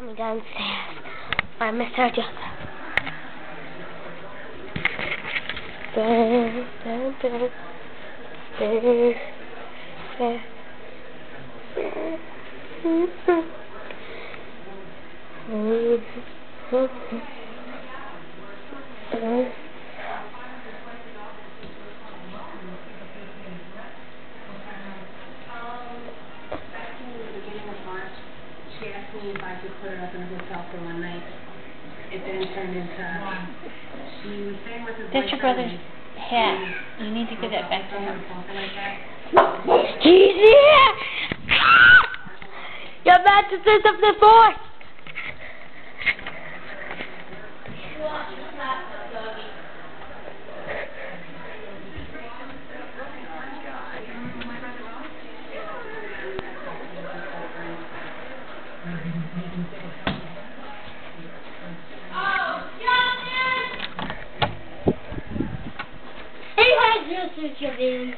coming downstairs. I Mr. her me if I could put her up in a hotel for one night. It then turned into, she was staying with boyfriend. That's your brother's hat. You need to give that back to him. something like that. He's here! You're about to say something for Hey, hi, Joseph Chavin.